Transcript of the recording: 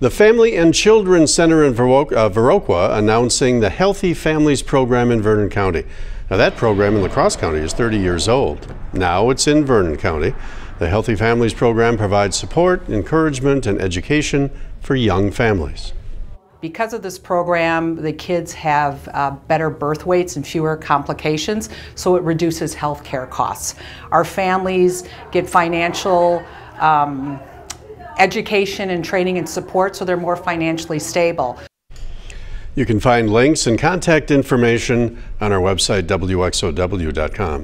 The Family and Children Center in uh, Viroqua announcing the Healthy Families Program in Vernon County. Now, that program in La Crosse County is 30 years old. Now it's in Vernon County. The Healthy Families Program provides support, encouragement, and education for young families. Because of this program, the kids have uh, better birth weights and fewer complications, so it reduces health care costs. Our families get financial um, education and training and support, so they're more financially stable. You can find links and contact information on our website, wxow.com.